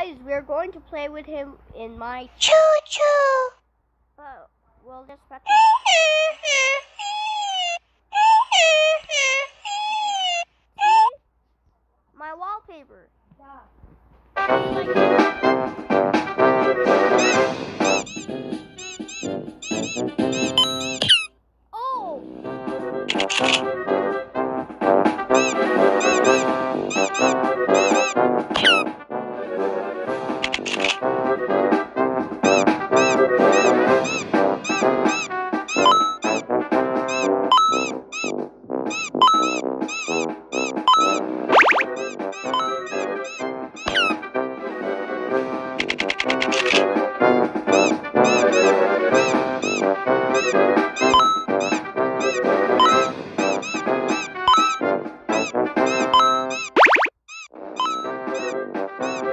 Guys, we're going to play with him in my... Choo-choo! Oh, well, this... my wallpaper. Yeah. Oh! Thank you.